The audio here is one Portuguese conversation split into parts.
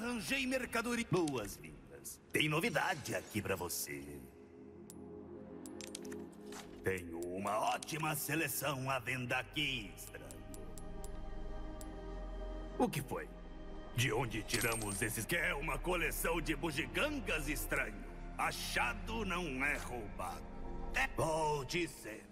Arranjei mercadoria. Boas-vindas. Tem novidade aqui pra você. Tenho uma ótima seleção à venda aqui, estranho. O que foi? De onde tiramos esses? Quer uma coleção de bugigangas, estranho? Achado não é roubado. É, vou dizer.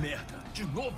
Merda, de novo?